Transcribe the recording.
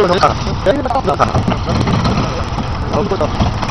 飲かな。し。